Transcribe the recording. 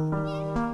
Música